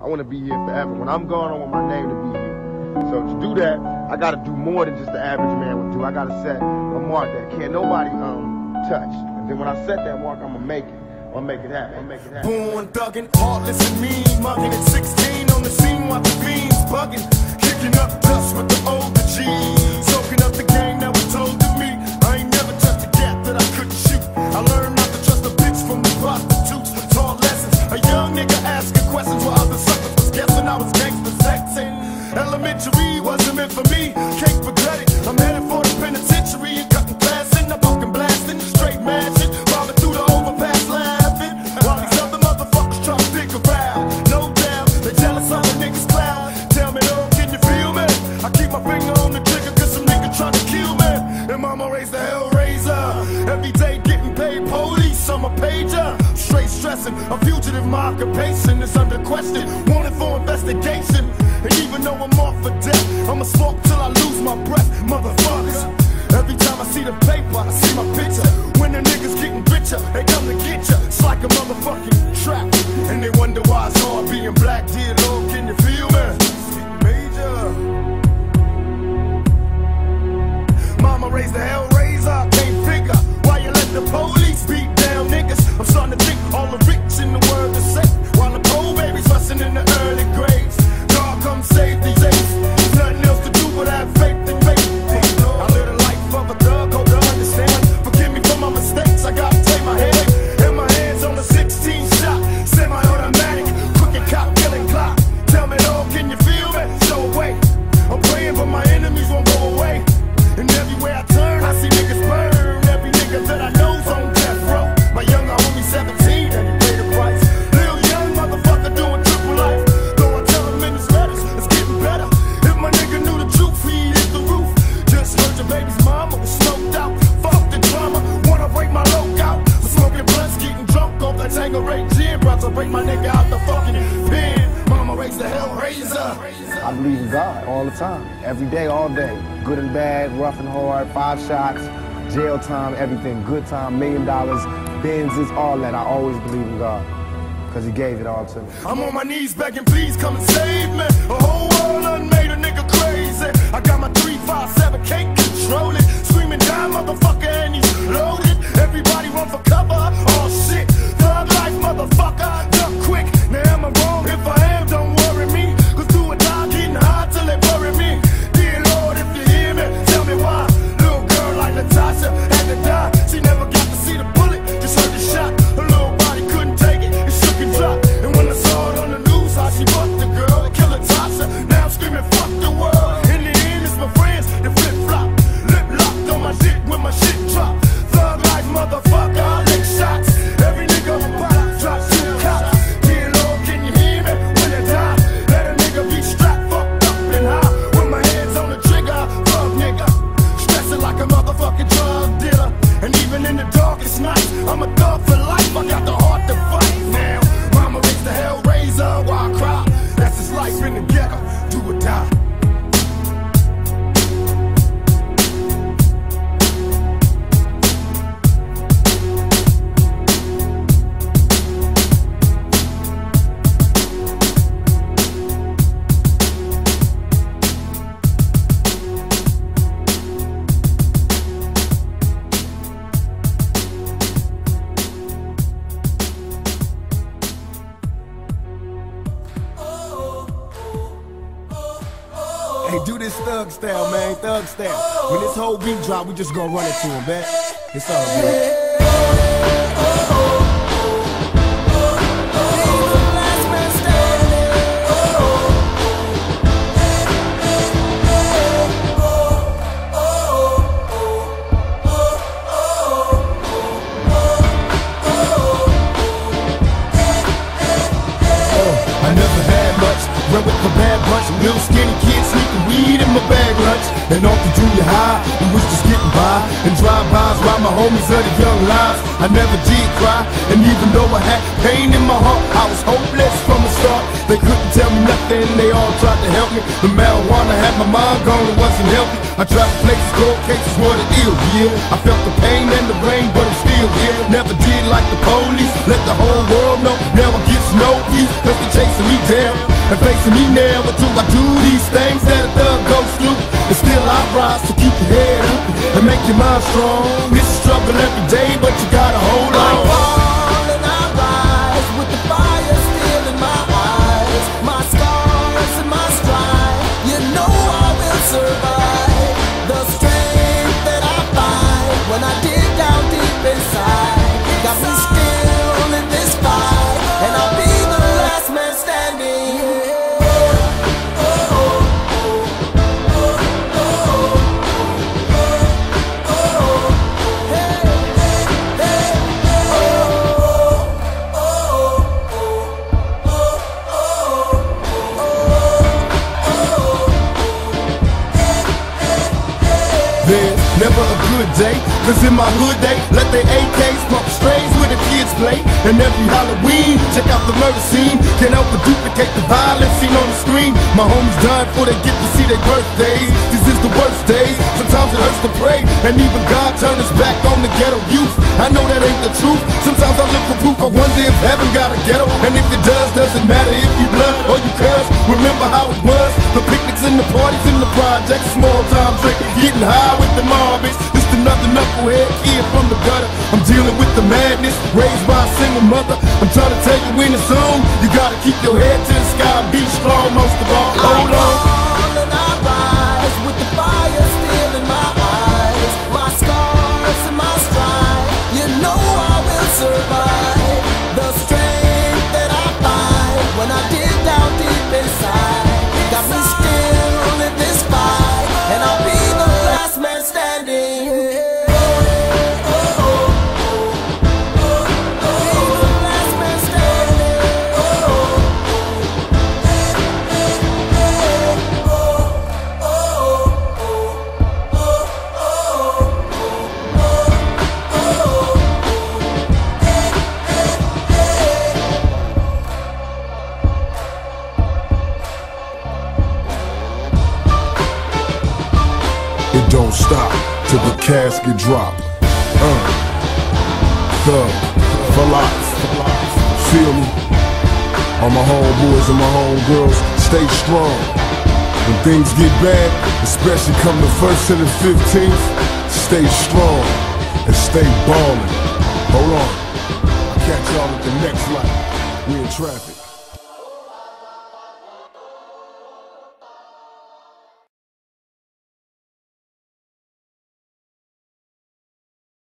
I want to be here forever. When I'm gone, I want my name to be here. So to do that, I got to do more than just the average man would do. I got to set a mark that can't nobody um touch. And then when I set that mark, I'm gonna make it. I'll make it happen. I'll make it happen. Born thuggin', heartless and mean, mugging at 16 on the scene while the fiends bugging, kicking up dust with the older G's, Straight a fugitive, my occupation is under question. Wanted for investigation. And even though I'm off for death, I'ma smoke till I lose my breath, motherfuckers. Every time I see the paper, I see my picture. When the niggas getting richer, they come to get ya. It's like a motherfucking that Tanqueray gin. Brought to break my nigga out the fucking pen. Mama raised the hell raiser. I believe in God all the time, every day, all day. Good and bad, rough and hard, five shots, jail time, everything. Good time, million dollars, Benzes, all that. I always believe in God because He gave it all to me. I'm on my knees begging, please come and save me. A whole world done made a nigga crazy. I got my 357, can't control it. Screaming down, motherfucker, and he's loaded. Everybody run for cover. Oh shit, got the Hey, do this thug style, man. Thug style. When this whole beat drop, we just gonna run it to him, man. It's all good. And off to junior high, we was just getting by. And drive-bys while my homies of the young lives. I never did cry, and even though I had pain in my heart I was hopeless from the start. They couldn't tell me nothing, they all tried to help me. The marijuana had my mind gone, it wasn't healthy. I tried places, cold cases, what it ill, yeah I felt the pain and the rain, but I'm still here. Never did like the police, let the whole world know. Now I get no peace, cause they chasing me down and facing me now. Until I do these things that a thug goes through. Rise to keep your head up and make your mind strong. It's a struggle every day, but you day, cause in my hood they let their AKs pump strays where the kids play. And every Halloween, check out the murder scene. Can't help but duplicate the violence seen on the screen. My homies dying before they get to see their birthdays. This is the worst days, sometimes it hurts to pray. And even God turned his back on the ghetto youth. I know that ain't the truth, sometimes I look for proof. I wonder if heaven got a ghetto. And if it does, doesn't matter if you blood or you curse. Remember how it was, the picnics and the parties in the projects, small time drinking, getting high with the Marvins. Just another knucklehead kid from the gutter. I'm madness, raised by a single mother. I'm trying to tell you when it's on, you gotta keep your head to the sky, be strong most of all. Hold on. fall casket drop. Uh, thug, for life. Feel me? All my homeboys and my homegirls, stay strong. When things get bad, especially come the first to the 15th, stay strong and stay ballin'. Hold on. I'll catch y'all at the next light. We in traffic.